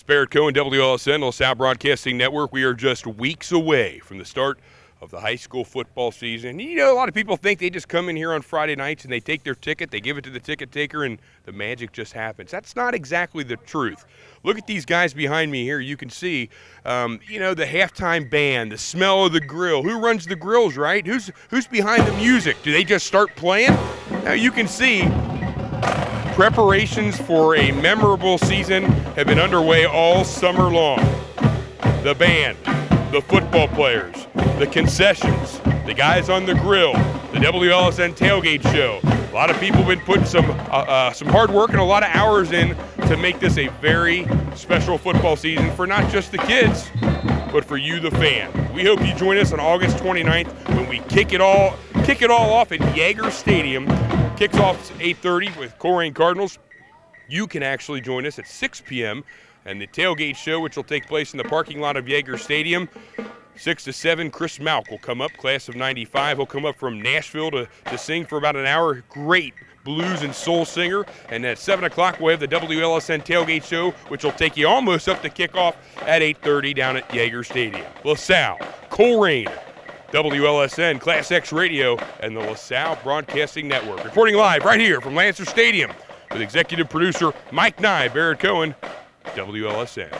It's Barrett Cohen, WLSN, LaSalle Broadcasting Network. We are just weeks away from the start of the high school football season. You know, a lot of people think they just come in here on Friday nights and they take their ticket, they give it to the ticket taker, and the magic just happens. That's not exactly the truth. Look at these guys behind me here. You can see, um, you know, the halftime band, the smell of the grill. Who runs the grills, right? Who's who's behind the music? Do they just start playing? Now you can see Preparations for a memorable season have been underway all summer long. The band, the football players, the concessions, the guys on the grill, the WLSN tailgate show. A lot of people have been putting some uh, uh, some hard work and a lot of hours in to make this a very special football season for not just the kids, but for you, the fan. We hope you join us on August 29th when we kick it all kick it all off at Yager Stadium Kicks off at 8.30 with Colerain Cardinals. You can actually join us at 6 p.m. and the tailgate show, which will take place in the parking lot of Yager Stadium. 6 to 7, Chris Malk will come up, class of 95. He'll come up from Nashville to, to sing for about an hour. Great blues and soul singer. And at 7 o'clock, we'll have the WLSN tailgate show, which will take you almost up to kickoff at 8.30 down at Yager Stadium. LaSalle, Colerain, WLSN, Class X Radio, and the LaSalle Broadcasting Network. Reporting live right here from Lancer Stadium with executive producer Mike Nye, Barrett Cohen, WLSN.